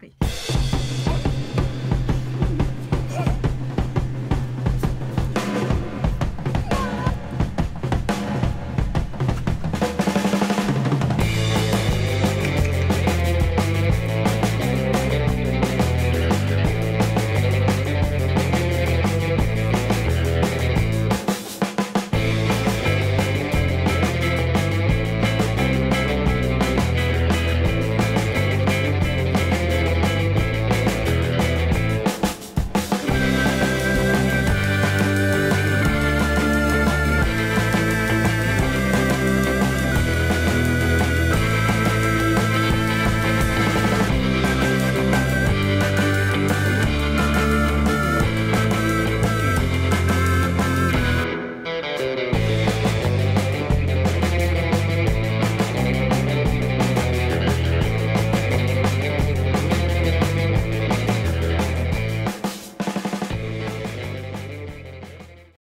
Happy.